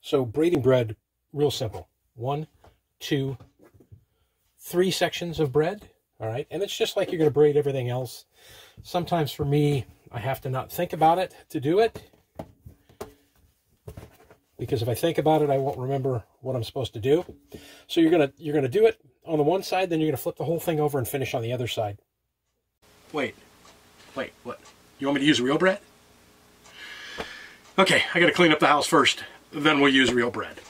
So braiding bread, real simple. One, two, three sections of bread. All right. And it's just like you're going to braid everything else. Sometimes for me, I have to not think about it to do it. Because if I think about it, I won't remember what I'm supposed to do. So you're going to you're going to do it on the one side, then you're going to flip the whole thing over and finish on the other side. Wait. Wait, what? You want me to use real bread? Okay, I got to clean up the house first. Then we'll use real bread.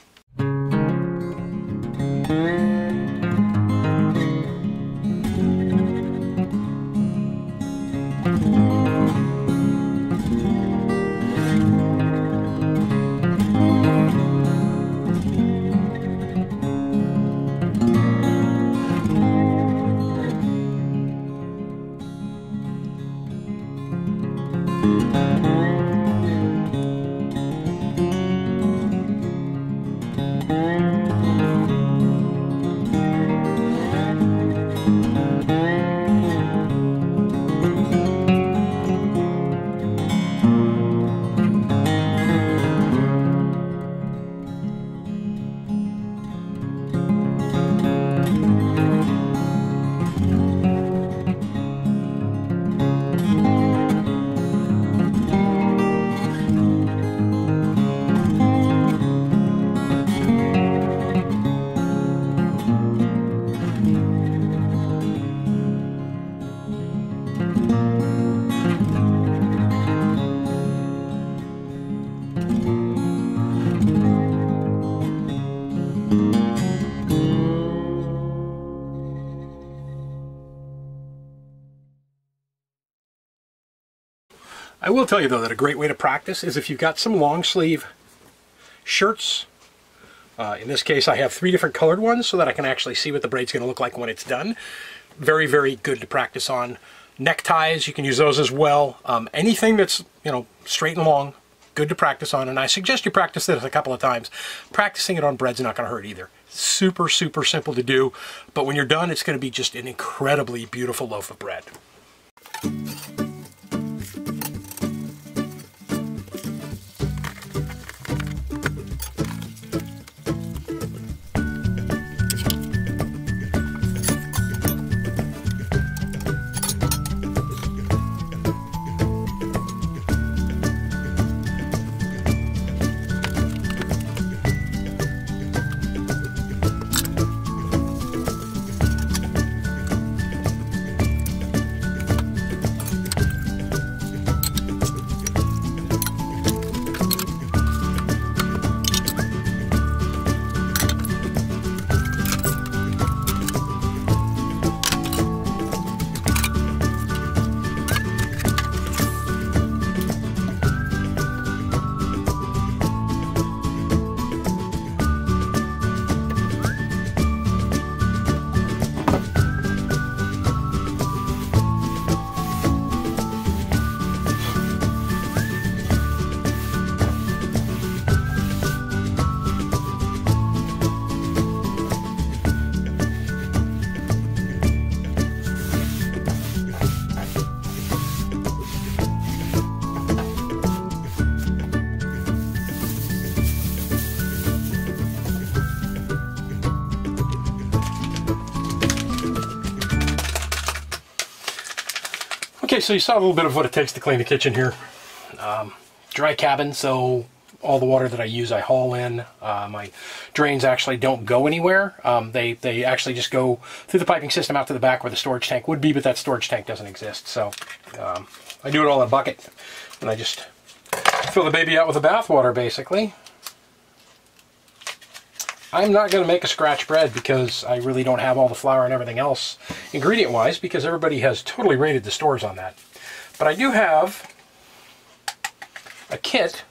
Will tell you though that a great way to practice is if you've got some long sleeve shirts. Uh, in this case I have three different colored ones so that I can actually see what the braid's going to look like when it's done. Very, very good to practice on. Neckties, you can use those as well. Um, anything that's, you know, straight and long, good to practice on. And I suggest you practice this a couple of times. Practicing it on bread's not going to hurt either. Super, super simple to do. But when you're done, it's going to be just an incredibly beautiful loaf of bread. Okay, so you saw a little bit of what it takes to clean the kitchen here. Um, dry cabin, so all the water that I use I haul in. Uh, my drains actually don't go anywhere. Um, they, they actually just go through the piping system out to the back where the storage tank would be, but that storage tank doesn't exist. So um, I do it all in a bucket, and I just fill the baby out with the bath water, basically. I'm not going to make a scratch bread because I really don't have all the flour and everything else ingredient-wise because everybody has totally raided the stores on that. But I do have a kit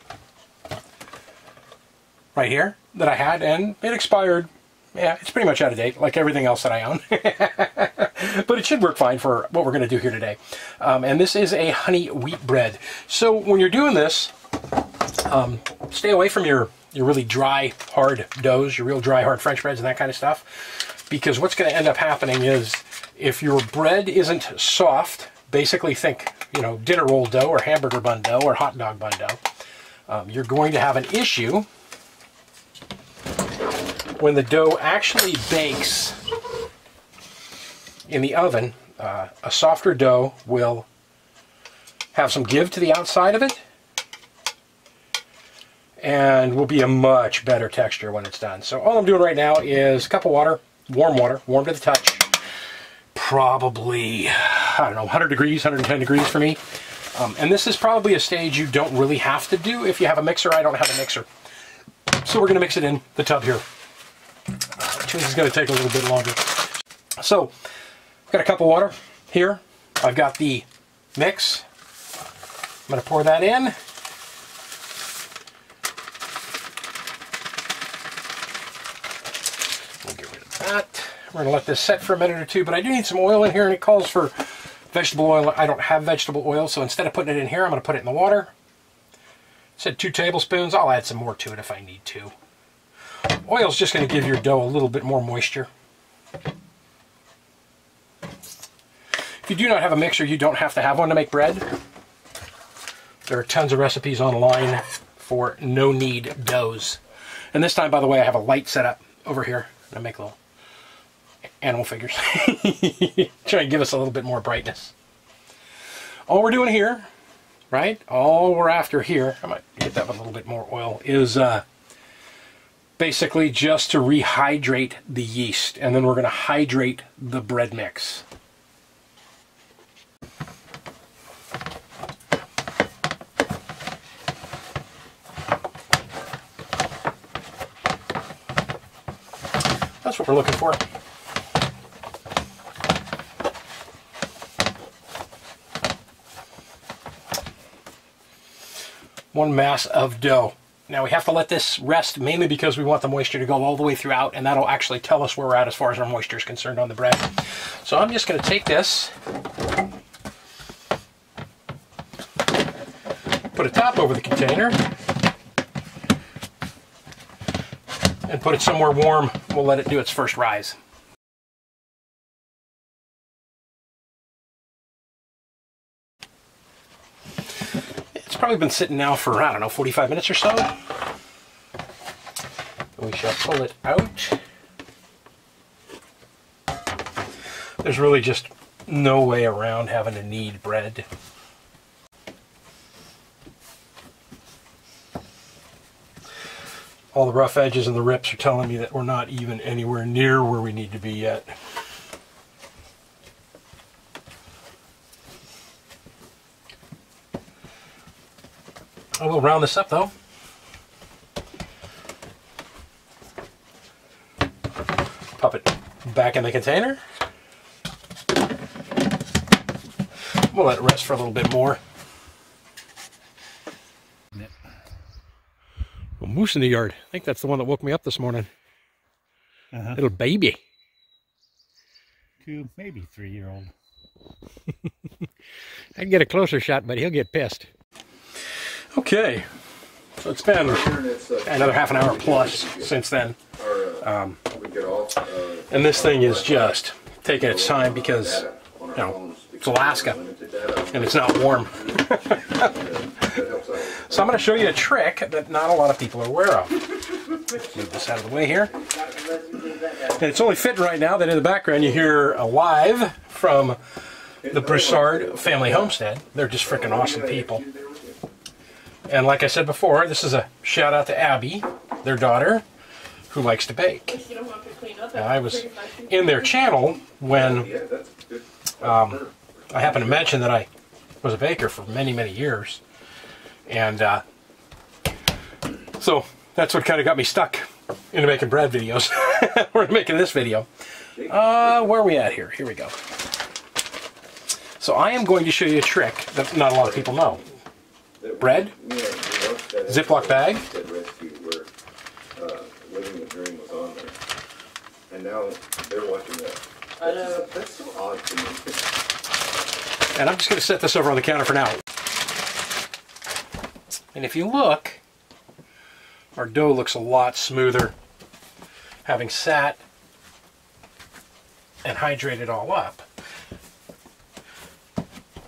right here that I had and it expired. Yeah, it's pretty much out of date, like everything else that I own. but it should work fine for what we're going to do here today. Um, and this is a honey wheat bread. So when you're doing this, um, stay away from your your really dry, hard doughs, your real dry, hard French breads and that kind of stuff. Because what's going to end up happening is if your bread isn't soft, basically think, you know, dinner roll dough or hamburger bun dough or hot dog bun dough, um, you're going to have an issue when the dough actually bakes in the oven, uh, a softer dough will have some give to the outside of it and will be a much better texture when it's done. So all I'm doing right now is a cup of water, warm water, warm to the touch, probably, I don't know, 100 degrees, 110 degrees for me. Um, and this is probably a stage you don't really have to do if you have a mixer. I don't have a mixer. So we're going to mix it in the tub here. Which is going to take a little bit longer. So, I've got a cup of water here. I've got the mix. I'm going to pour that in. We'll get rid of that. We're going to let this set for a minute or two, but I do need some oil in here, and it calls for vegetable oil. I don't have vegetable oil, so instead of putting it in here, I'm going to put it in the water. It said two tablespoons. I'll add some more to it if I need to. Oil is just going to give your dough a little bit more moisture. If you do not have a mixer, you don't have to have one to make bread. There are tons of recipes online for no-knead doughs. And this time, by the way, I have a light set up over here. I make a little animal figures. Try and give us a little bit more brightness. All we're doing here, right, all we're after here, I might hit that with a little bit more oil, is uh, basically just to rehydrate the yeast. And then we're going to hydrate the bread mix. That's what we're looking for. One mass of dough. Now we have to let this rest mainly because we want the moisture to go all the way throughout and that'll actually tell us where we're at as far as our moisture is concerned on the bread. So I'm just going to take this, put a top over the container, and put it somewhere warm. We'll let it do its first rise. It's probably been sitting now for, I don't know, 45 minutes or so. We shall pull it out. There's really just no way around having to knead bread. all the rough edges and the rips are telling me that we're not even anywhere near where we need to be yet. I will round this up though. Pop it back in the container. We'll let it rest for a little bit more. A moose in the yard. I think that's the one that woke me up this morning. Uh-huh. Little baby. Two, maybe three year old. I can get a closer shot, but he'll get pissed. Okay, so it's been another half an hour plus since then. Um, and this thing is just taking its time because, you know, it's Alaska and it's not warm. so I'm going to show you a trick that not a lot of people are aware of. Move this out of the way here. And it's only fitting right now that in the background you hear a live from the Broussard family homestead. They're just freaking awesome people. And like I said before, this is a shout out to Abby, their daughter, who likes to bake. Now, I was in their channel when um, I happened to mention that I was a baker for many, many years. And uh, so that's what kind of got me stuck into making bread videos. We're making this video. Uh, where are we at here? Here we go. So I am going to show you a trick that not a lot of people know. Bread, Ziploc bag, uh, And now they're watching that. That's, just- that's so odd to me. and I'm just going to set this over on the counter for now. And if you look, our dough looks a lot smoother having sat and hydrated all up.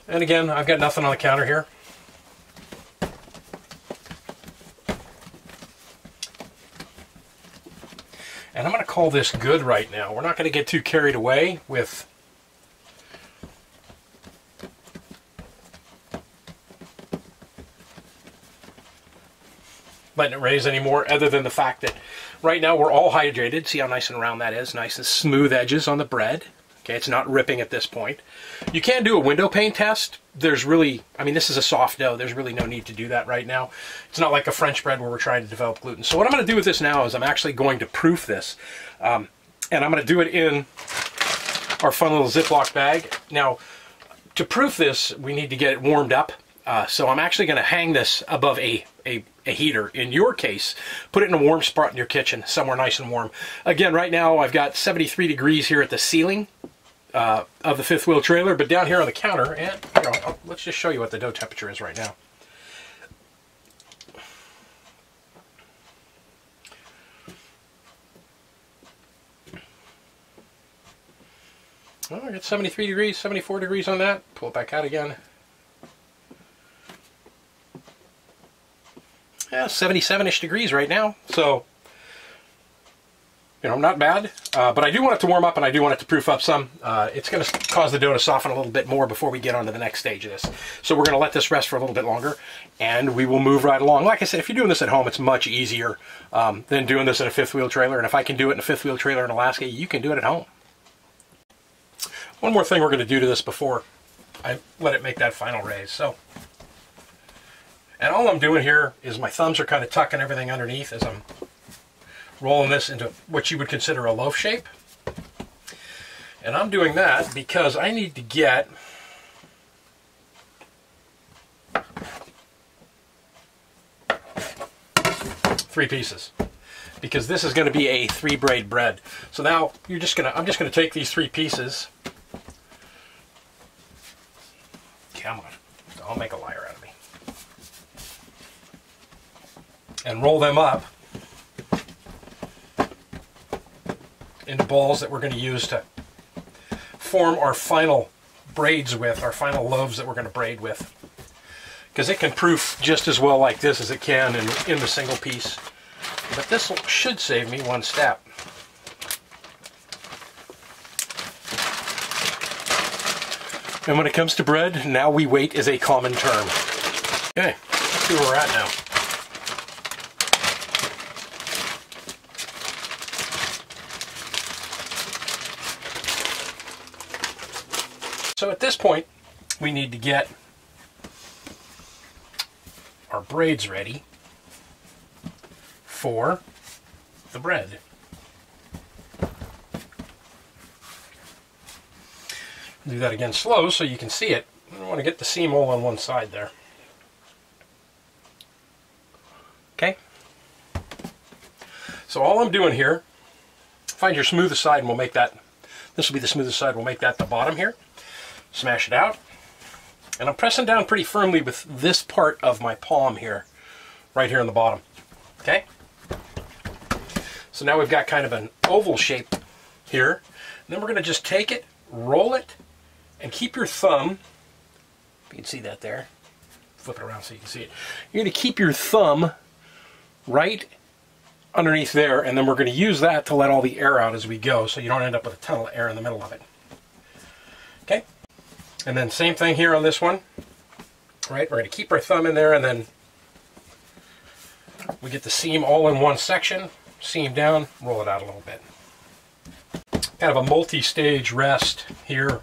And again, I've got nothing on the counter here. And I'm going to call this good right now. We're not going to get too carried away with letting it raise anymore other than the fact that right now we're all hydrated. See how nice and round that is? Nice and smooth edges on the bread. Okay, it's not ripping at this point. You can do a window pane test. There's really, I mean, this is a soft dough. There's really no need to do that right now. It's not like a French bread where we're trying to develop gluten. So what I'm going to do with this now is I'm actually going to proof this. Um, and I'm going to do it in our fun little Ziploc bag. Now, to proof this, we need to get it warmed up. Uh, so I'm actually going to hang this above a, a, a, heater. In your case, put it in a warm spot in your kitchen, somewhere nice and warm. Again, right now I've got 73 degrees here at the ceiling uh, of the fifth wheel trailer, but down here on the counter, and you know, I'll, let's just show you what the dough temperature is right now. Oh, I got 73 degrees, 74 degrees on that. Pull it back out again. Yeah, 77-ish degrees right now. So, you know, not bad. Uh, but I do want it to warm up and I do want it to proof up some. Uh, it's going to cause the dough to soften a little bit more before we get on to the next stage of this. So we're going to let this rest for a little bit longer and we will move right along. Like I said, if you're doing this at home, it's much easier um, than doing this in a fifth wheel trailer. And if I can do it in a fifth wheel trailer in Alaska, you can do it at home. One more thing we're going to do to this before I let it make that final raise. So, and all I'm doing here is my thumbs are kind of tucking everything underneath as I'm rolling this into what you would consider a loaf shape. And I'm doing that because I need to get three pieces because this is going to be a three braid bread. So now you're just going to, I'm just going to take these three pieces. Come on, don't make a liar out of me. And roll them up into balls that we're going to use to form our final braids with, our final loaves that we're going to braid with. Because it can proof just as well like this as it can in, in the single piece. But this should save me one step. And when it comes to bread, now we wait is a common term. Okay, let's see where we're at now. This point, we need to get our braids ready for the bread. Do that again slow so you can see it. I want to get the seam all on one side there. Okay? So all I'm doing here, find your smoothest side and we'll make that, this will be the smoothest side, we'll make that the bottom here. Smash it out. And I'm pressing down pretty firmly with this part of my palm here, right here on the bottom. Okay? So now we've got kind of an oval shape here. And then we're going to just take it, roll it, and keep your thumb, you can see that there, flip it around so you can see it. You're going to keep your thumb right underneath there, and then we're going to use that to let all the air out as we go, so you don't end up with a tunnel of air in the middle of it. And then same thing here on this one. Right, we're going to keep our thumb in there, and then we get the seam all in one section, seam down, roll it out a little bit. Kind of a multi-stage rest here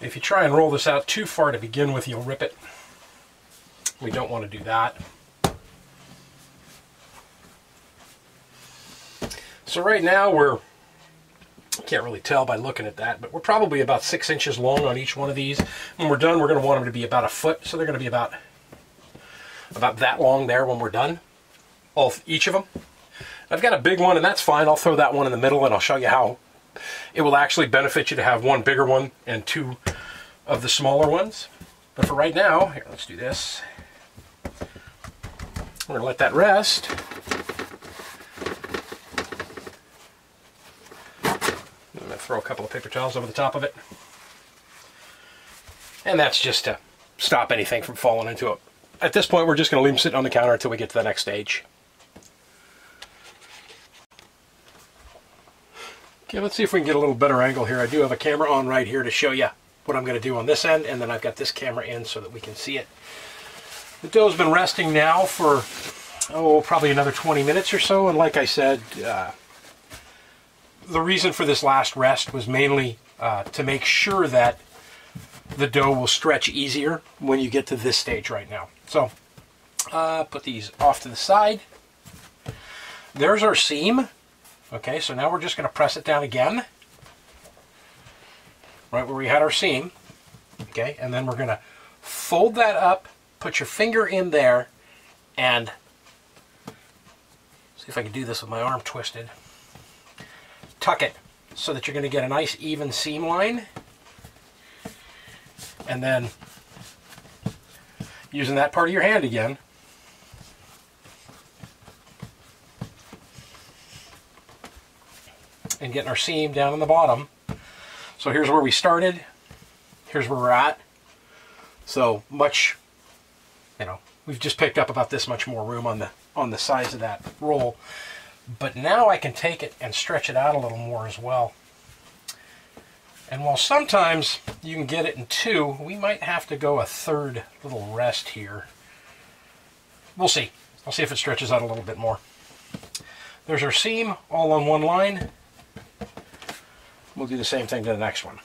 if you try and roll this out too far to begin with, you'll rip it. We don't want to do that. So right now we're, can't really tell by looking at that, but we're probably about six inches long on each one of these. When we're done, we're going to want them to be about a foot, so they're going to be about about that long there when we're done, all each of them. I've got a big one, and that's fine. I'll throw that one in the middle, and I'll show you how it will actually benefit you to have one bigger one and two of the smaller ones. But for right now, here, let's do this. We're going to let that rest. I'm going to throw a couple of paper towels over the top of it. And that's just to stop anything from falling into it. At this point, we're just going to leave them sitting on the counter until we get to the next stage. Okay, let's see if we can get a little better angle here. I do have a camera on right here to show you what I'm going to do on this end, and then I've got this camera in so that we can see it. The dough's been resting now for, oh, probably another 20 minutes or so, and like I said, uh, the reason for this last rest was mainly uh, to make sure that the dough will stretch easier when you get to this stage right now. So, uh, put these off to the side. There's our seam. Okay, so now we're just going to press it down again. Right where we had our seam. Okay, and then we're going to fold that up, put your finger in there, and see if I can do this with my arm twisted. Tuck it so that you're going to get a nice even seam line. And then using that part of your hand again, and getting our seam down in the bottom. So here's where we started. Here's where we're at. So much, you know, we've just picked up about this much more room on the on the size of that roll. But now I can take it and stretch it out a little more as well. And while sometimes you can get it in two, we might have to go a third little rest here. We'll see. I'll see if it stretches out a little bit more. There's our seam all on one line. We'll do the same thing to the next one.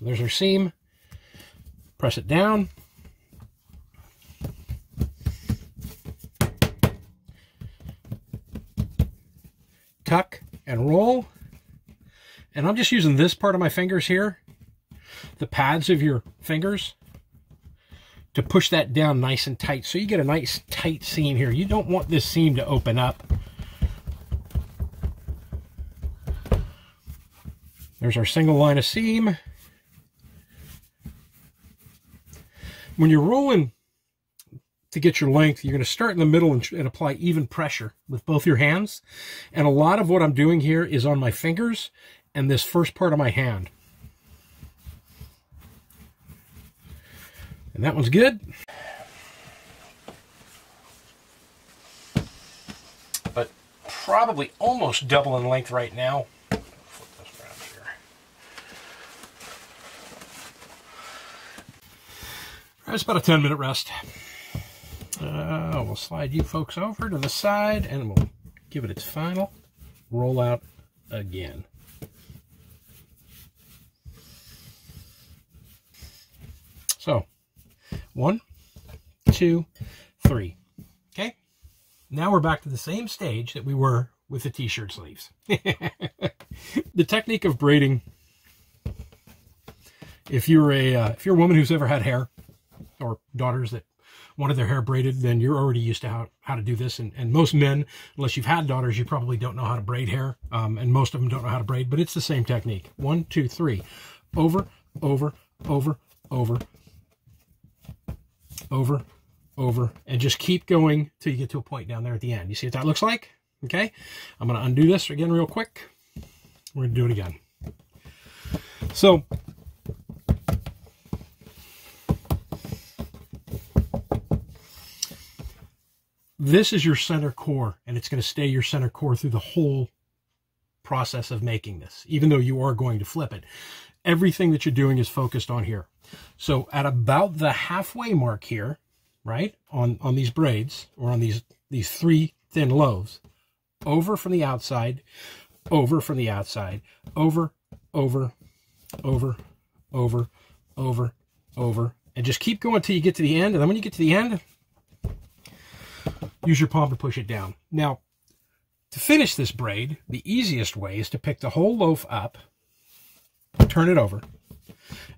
There's our seam. Press it down. Tuck and roll. I'm just using this part of my fingers here, the pads of your fingers, to push that down nice and tight. So you get a nice tight seam here. You don't want this seam to open up. There's our single line of seam. When you're rolling to get your length, you're going to start in the middle and, and, apply even pressure with both your hands. And a lot of what I'm doing here is on my fingers and this first part of my hand. And that one's good. But probably almost double in length right now. It's about a 10 minute rest. Uh, we'll slide you folks over to the side and we'll give it its final roll out again. So, one, two, three. Okay? Now we're back to the same stage that we were with the t-shirt sleeves. the technique of braiding, if you're a uh, if you're a woman who's ever had hair, or daughters that wanted their hair braided, then you're already used to how, how to do this. And, and most men, unless you've had daughters, you probably don't know how to braid hair. Um, and most of them don't know how to braid, but it's the same technique. One, two, three. Over, over, over, over, over, over, and just keep going till you get to a point down there at the end. You see what that looks like? Okay. I'm going to undo this again real quick. We're going to do it again. So This is your center core, and it's going to stay your center core through the whole process of making this, even though you are going to flip it. Everything that you're doing is focused on here. So at about the halfway mark here, right, on, on these braids, or on these, these three thin loaves, over from the outside, over from the outside, over, over, over, over, over, over, and just keep going until you get to the end. And then when you get to the end, use your palm to push it down. Now, to finish this braid, the easiest way is to pick the whole loaf up, turn it over,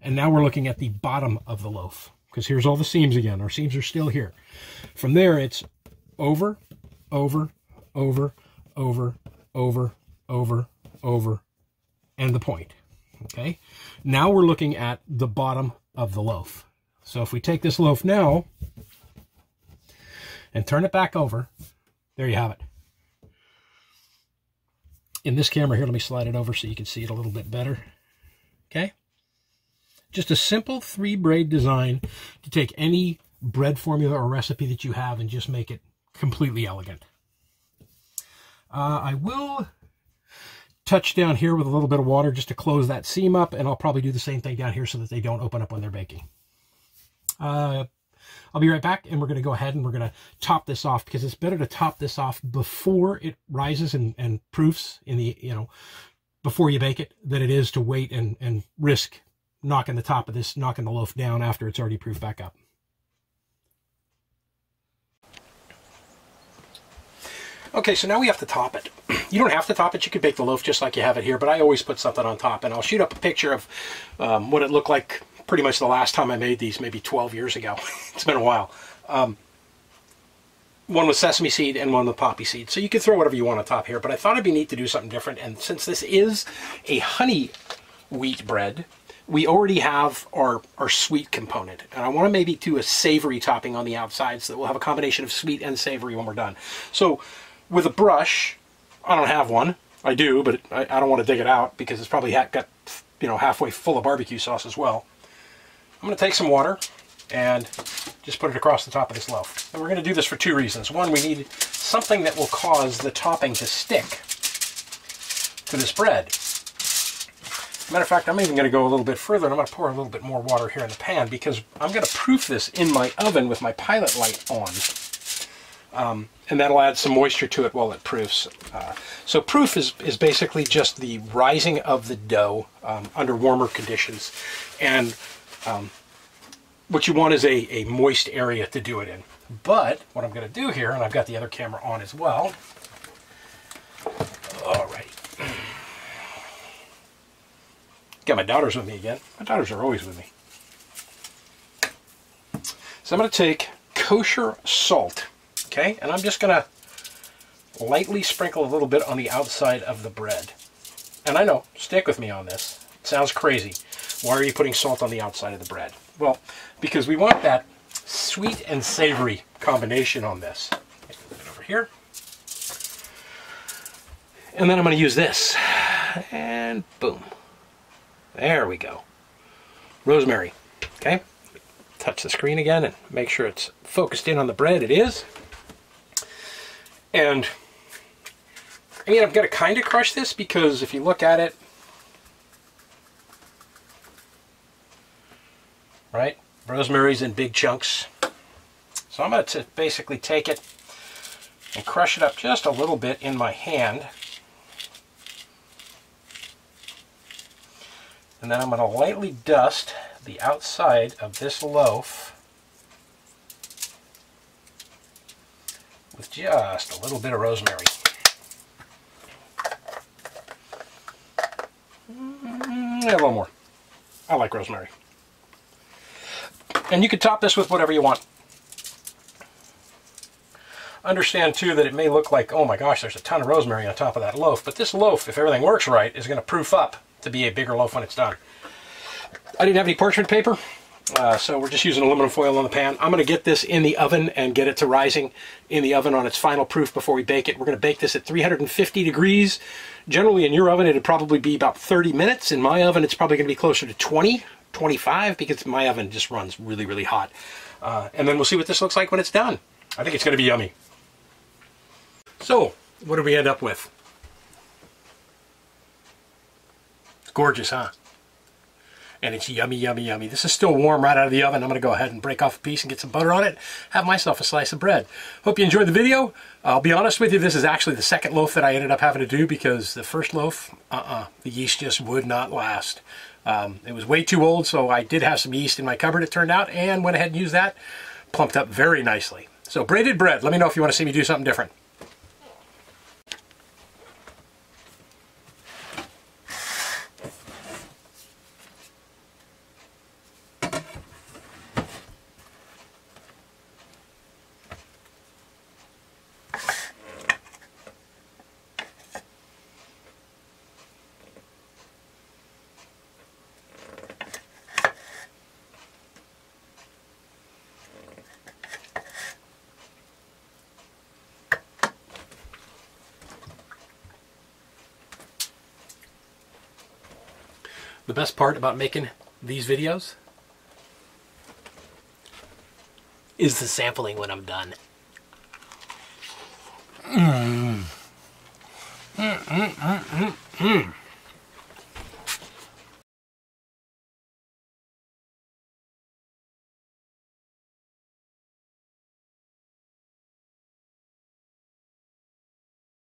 and now we're looking at the bottom of the loaf, because here's all the seams again. Our seams are still here. From there, it's over, over, over, over, over, over, over, and the point. Okay? Now we're looking at the bottom of the loaf. So if we take this loaf now, and turn it back over. There you have it. In this camera here, let me slide it over so you can see it a little bit better. Okay? Just a simple three braid design to take any bread formula or recipe that you have and just make it completely elegant. Uh, I will touch down here with a little bit of water just to close that seam up, and I'll probably do the same thing down here so that they don't open up when they're baking. Uh, I'll be right back, and we're going to go ahead and we're going to top this off because it's better to top this off before it rises and, and proofs in the, you know, before you bake it than it is to wait and, and risk knocking the top of this, knocking the loaf down after it's already proofed back up. Okay, so now we have to top it. You don't have to top it. You could bake the loaf just like you have it here, but I always put something on top. And I'll shoot up a picture of um, what it looked like pretty much the last time I made these, maybe 12 years ago. it's been a while. Um, one with sesame seed and one with poppy seed. So you can throw whatever you want on top here, but I thought it'd be neat to do something different. And since this is a honey wheat bread, we already have our, our sweet component. And I want to maybe do a savory topping on the outside so that we'll have a combination of sweet and savory when we're done. So with a brush, I don't have one. I do, but I, I don't want to dig it out because it's probably got, you know, halfway full of barbecue sauce as well. I'm going to take some water and just put it across the top of this loaf. And we're going to do this for two reasons. One, we need something that will cause the topping to stick to this bread. Matter of fact, I'm even going to go a little bit further and I'm going to pour a little bit more water here in the pan because I'm going to proof this in my oven with my pilot light on. Um, and that'll add some moisture to it while it proofs. Uh, so proof is, is basically just the rising of the dough um, under warmer conditions. And um, what you want is a, a moist area to do it in. But what I'm going to do here, and I've got the other camera on as well. Alright. Got my daughters with me again. My daughters are always with me. So I'm going to take kosher salt. Okay, and I'm just going to lightly sprinkle a little bit on the outside of the bread. And I know, stick with me on this. It sounds crazy. Why are you putting salt on the outside of the bread? Well, because we want that sweet and savory combination on this. Over here. And then I'm going to use this. And boom. There we go. Rosemary. Okay. Touch the screen again and make sure it's focused in on the bread. It is. And I mean, I've got to kind of crush this because if you look at it, right, rosemary's in big chunks. So I'm going to basically take it and crush it up just a little bit in my hand. And then I'm going to lightly dust the outside of this loaf with just a little bit of rosemary. Mm, a little more. I like rosemary. And you could top this with whatever you want. Understand too that it may look like, oh my gosh, there's a ton of rosemary on top of that loaf, but this loaf, if everything works right, is going to proof up to be a bigger loaf when it's done. I didn't have any parchment paper, uh, so we're just using aluminum foil on the pan. I'm going to get this in the oven and get it to rising in the oven on its final proof before we bake it. We're going to bake this at 350 degrees. Generally in your oven it'd probably be about 30 minutes. In my oven it's probably going to be closer to 20, 25 because my oven just runs really, really hot. Uh, and then we'll see what this looks like when it's done. I think it's going to be yummy. So, what do we end up with? Gorgeous, huh? and it's yummy, yummy, yummy. This is still warm right out of the oven. I'm going to go ahead and break off a piece and get some butter on it, have myself a slice of bread. Hope you enjoyed the video. I'll be honest with you, this is actually the second loaf that I ended up having to do because the first loaf, uh-uh, the yeast just would not last. Um, it was way too old, so I did have some yeast in my cupboard, it turned out, and went ahead and used that. Plumped up very nicely. So braided bread, let me know if you want to see me do something different. The best part about making these videos is the sampling when I'm done. Mm. mm, mm, mm, mm.